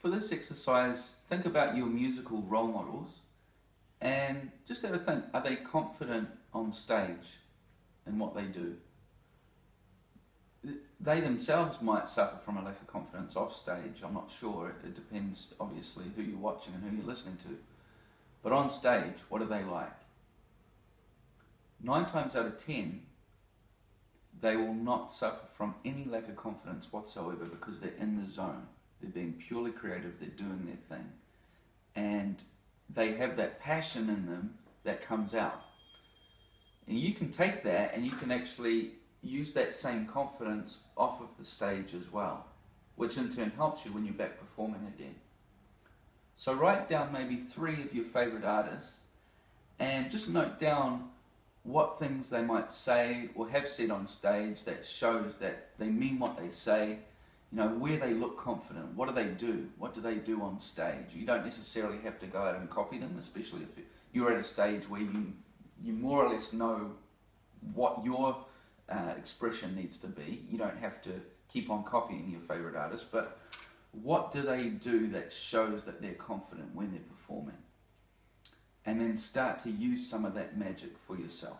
for this exercise, think about your musical role models and just have a think are they confident on stage in what they do? They themselves might suffer from a lack of confidence off stage, I'm not sure. It, it depends, obviously, who you're watching and who you're listening to. But on stage, what are they like? Nine times out of ten, they will not suffer from any lack of confidence whatsoever because they're in the zone. They're being purely creative, they're doing their thing. And they have that passion in them that comes out. And you can take that and you can actually use that same confidence off of the stage as well, which in turn helps you when you're back performing again. So write down maybe three of your favorite artists and just note down what things they might say or have said on stage that shows that they mean what they say, you know, where they look confident, what do they do, what do they do on stage. You don't necessarily have to go out and copy them, especially if you're at a stage where you, you more or less know what your uh, expression needs to be. You don't have to keep on copying your favourite artist, but what do they do that shows that they're confident when they're performing? and then start to use some of that magic for yourself.